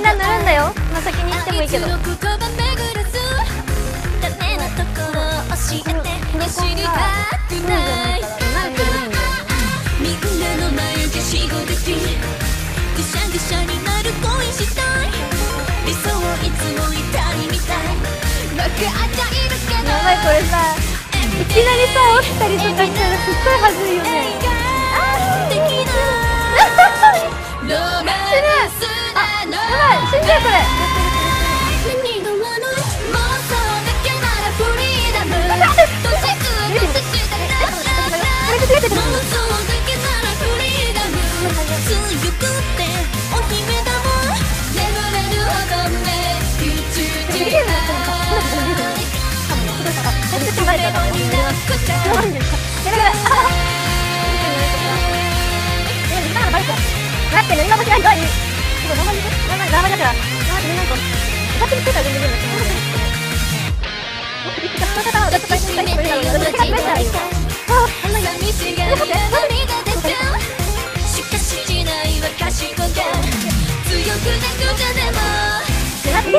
が鳴るんだよ。まあ先に行ってもいいけど。ダメなるん。だよみん。なの眉毛しごできぐしゃぐしゃになる恋したい理想をいつもいいけどやばいこれさいきなりさ起きたりとかしたらすっごい恥ずいよね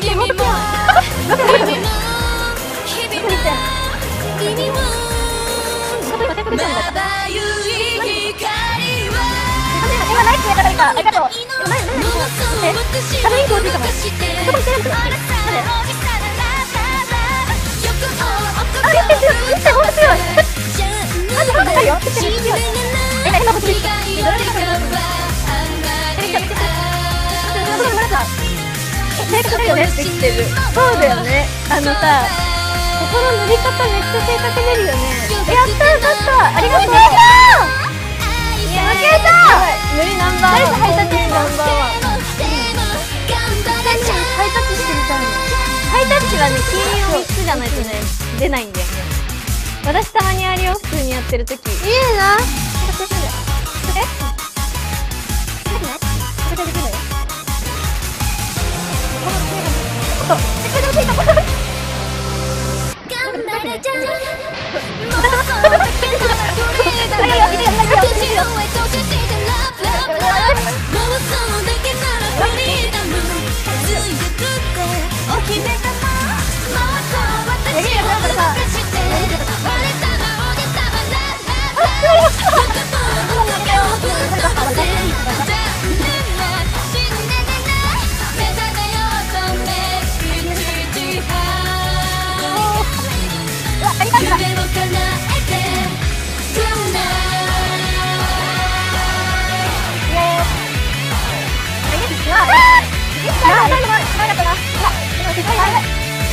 君も君も君も君もまばゆい光は今ナイスやから今ありがとうものすごくしカフェインコーヒーかもしてそこに手やるあらさらおじさららららよくあやってるやってるほんと強いじゃああなんだよ死んでなえ今欲しい苦いわけは甘い正確だよねってきてるそうだよねあのさこの塗り方めっちゃ正確出るよねやったよかったありがとういや負けた塗りナンバーワンハイタッチナンバーワンハイタッチしてみたいハイタッチはね金色3つじゃないとね出ないんだよね私たまにあるよ普通にやってる時いいなえ？できない夢を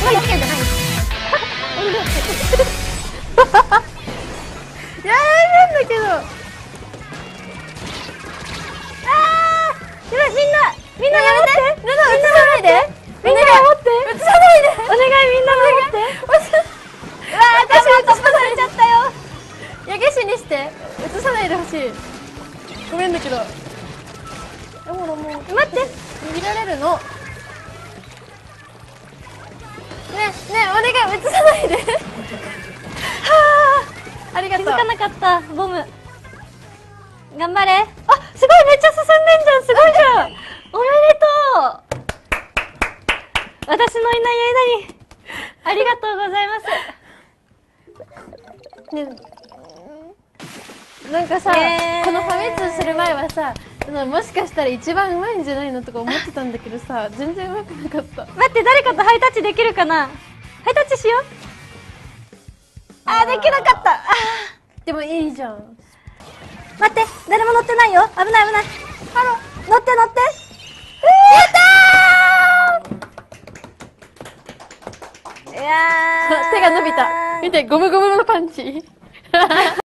やられるんだけどあーやばい。みんなみんなやめてルナ映さない。でみんな守って映さない。でお願い。みんな守ってうわ私も突破されちゃったよ焼け死にして映さない。でほしい。ごめんだけどでももう待って見られるのお願い映さないで。はあありがとう。気づかなかったボム。頑張れ。あすごいめっちゃ進んでんじゃんすごいじゃん。おめでとう。私のいない間に。ありがとうございます。ねなんかさ、えー。このファミ通する前はさもしかしたら一番うまいんじゃないのとか思ってたんだけどさ全然うまくなかった。待って誰かとハイタッチできるかな？ハイタッチしよう。あーできなかった。あ でもいいじゃん。ー待って誰も乗ってないよ。危ない危ない。ハロ乗って乗って。やったー！いやー。手が伸びた。見てゴムゴムのパンチ